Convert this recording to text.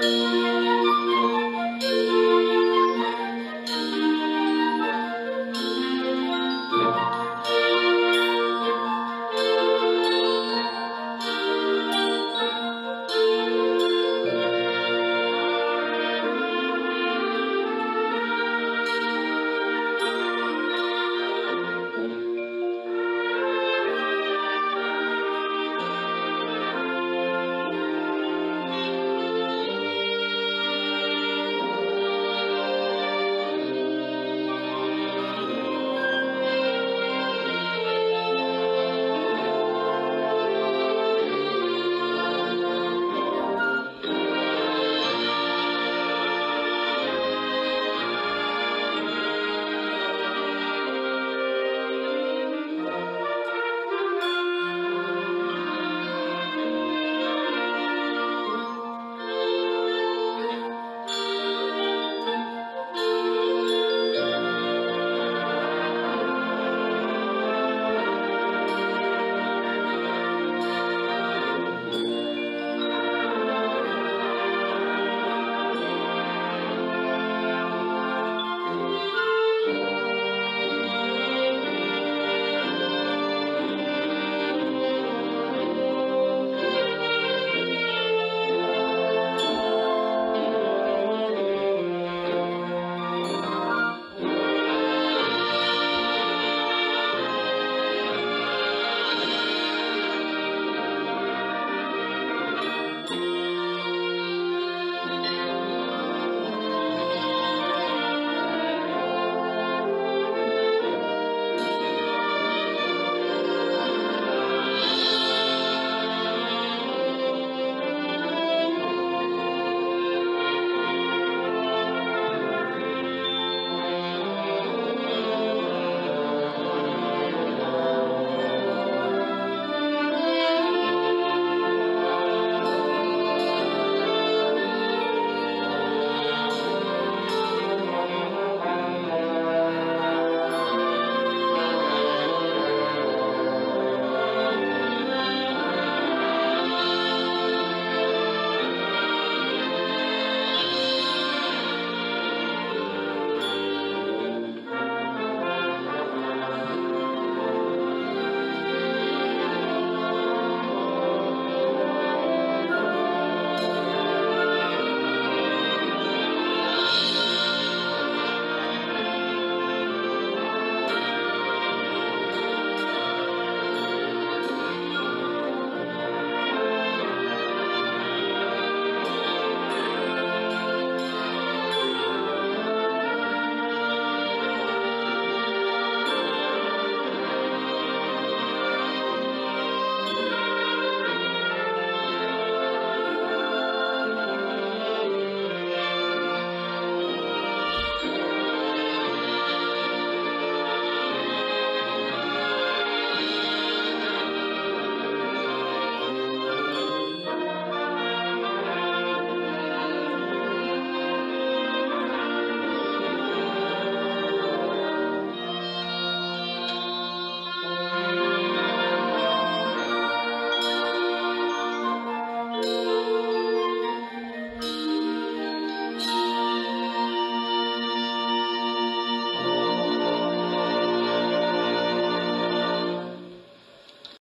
Música